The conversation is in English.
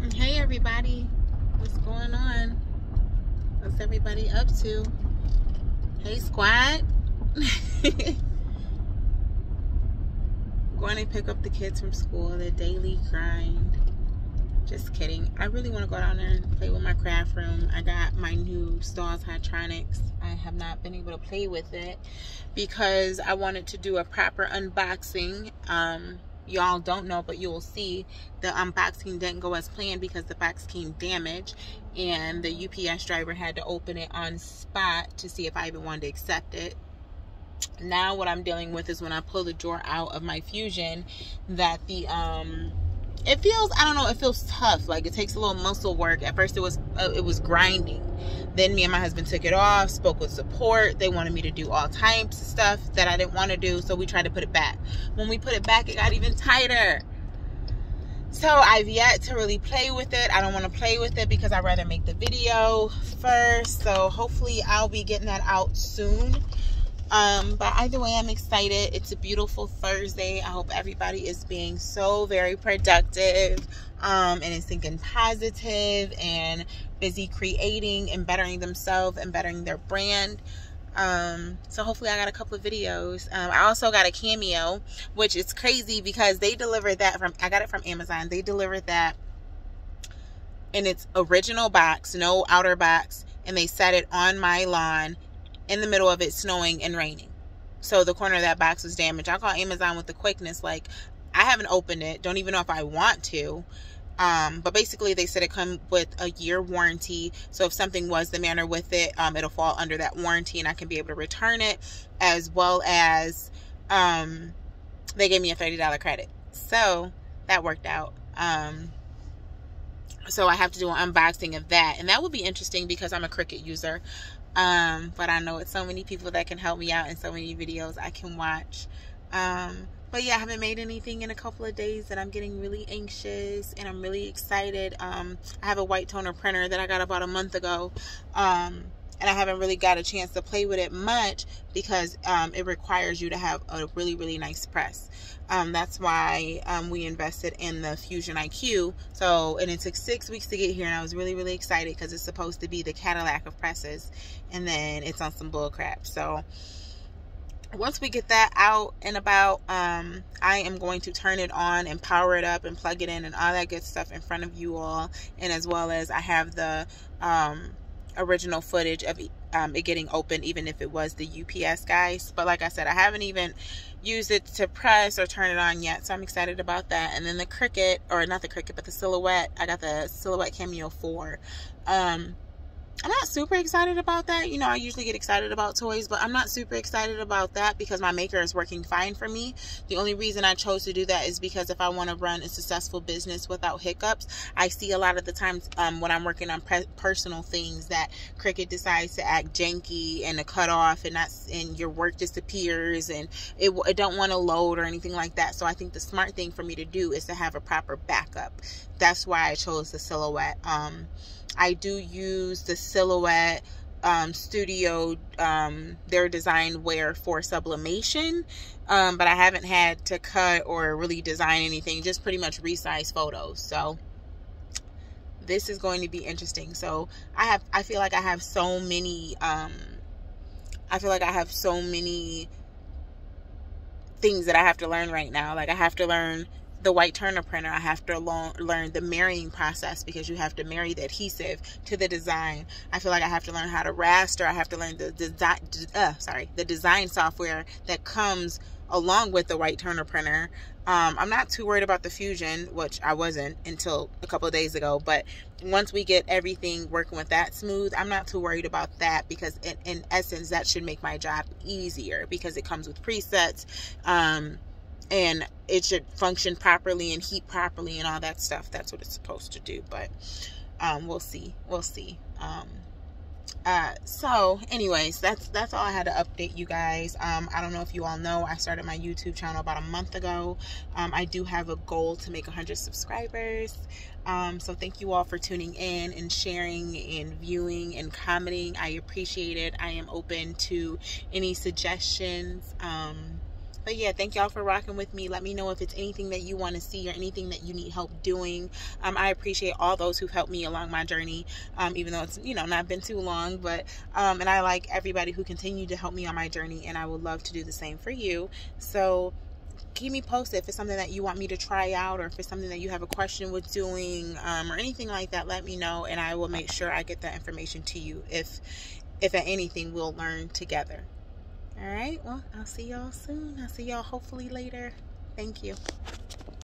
Hey everybody, what's going on? What's everybody up to? Hey squad. going to pick up the kids from school, the daily grind. Just kidding. I really want to go down there and play with my craft room. I got my new Stahls' Hotronix. I have not been able to play with it because I wanted to do a proper unboxing. Um, y'all don't know but you'll see the unboxing didn't go as planned because the box came damaged and the UPS driver had to open it on spot to see if I even wanted to accept it. Now what I'm dealing with is when I pull the drawer out of my fusion that the um it feels i don't know it feels tough. Like it takes a little muscle work. At first it was uh, it was grinding. Then me and my husband took it off spoke with support. They wanted me to do all types of stuff that i didn't want to do so we tried to put it back. When we put it back it got even tighter. So i've yet to really play with it. I don't want to play with it because i'd rather make the video first. So hopefully i'll be getting that out soon um, but either way, I'm excited. It's a beautiful Thursday. I hope everybody is being so very productive um, and is thinking positive and busy creating and bettering themselves and bettering their brand. Um, so hopefully I got a couple of videos. Um, I also got a cameo, which is crazy because they delivered that from, I got it from Amazon. They delivered that in its original box, no outer box, and they set it on my lawn in the middle of it snowing and raining. So the corner of that box was damaged. I call Amazon with the quickness. Like, I haven't opened it. Don't even know if I want to. Um, but basically, they said it come with a year warranty. So if something was the matter with it, um, it'll fall under that warranty, and I can be able to return it, as well as um, they gave me a thirty dollar credit. So that worked out. Um, so I have to do an unboxing of that, and that will be interesting because I'm a Cricut user. Um, but I know it's so many people that can help me out and so many videos I can watch. Um, but yeah, I haven't made anything in a couple of days and I'm getting really anxious and I'm really excited. Um, I have a white toner printer that I got about a month ago. Um, and I haven't really got a chance to play with it much because um, it requires you to have a really, really nice press. Um, that's why um, we invested in the Fusion IQ. So, and it took six weeks to get here, and I was really, really excited because it's supposed to be the Cadillac of presses, and then it's on some bull crap. So, once we get that out and about, um, I am going to turn it on and power it up and plug it in and all that good stuff in front of you all, and as well as I have the um, original footage of um, it getting open, even if it was the UPS guys. But like I said, I haven't even used it to press or turn it on yet, so I'm excited about that. And then the Cricut, or not the Cricut, but the Silhouette, I got the Silhouette Cameo 4. Um, I'm not super excited about that. You know, I usually get excited about toys, but I'm not super excited about that because my maker is working fine for me. The only reason I chose to do that is because if I want to run a successful business without hiccups, I see a lot of the times um, when I'm working on personal things that Cricut decides to act janky and to cut off and that's and your work disappears and it, it don't want to load or anything like that. So I think the smart thing for me to do is to have a proper backup. That's why I chose the silhouette. Um, I do use the Silhouette um, Studio, um, their design wear for sublimation, um, but I haven't had to cut or really design anything, just pretty much resize photos. So this is going to be interesting. So I have, I feel like I have so many, um, I feel like I have so many things that I have to learn right now. Like I have to learn the white toner printer, I have to learn the marrying process because you have to marry the adhesive to the design. I feel like I have to learn how to raster. I have to learn the design, uh, sorry, the design software that comes along with the white toner printer. Um, I'm not too worried about the Fusion, which I wasn't until a couple of days ago. But once we get everything working with that smooth, I'm not too worried about that because in, in essence, that should make my job easier because it comes with presets. Um, and it should function properly and heat properly and all that stuff. That's what it's supposed to do. But um, we'll see. We'll see. Um, uh, so anyways, that's that's all I had to update you guys. Um, I don't know if you all know, I started my YouTube channel about a month ago. Um, I do have a goal to make 100 subscribers. Um, so thank you all for tuning in and sharing and viewing and commenting. I appreciate it. I am open to any suggestions. But yeah thank y'all for rocking with me. Let me know if it's anything that you want to see or anything that you need help doing. Um, i appreciate all those who've helped me along my journey um, even though it's you know not been too long but um, and i like everybody who continued to help me on my journey and i would love to do the same for you. So keep me posted if it's something that you want me to try out or if it's something that you have a question with doing um, or anything like that let me know and i will make sure i get that information to you if if anything we'll learn together all right well i'll see y'all soon. I'll see y'all hopefully later. Thank you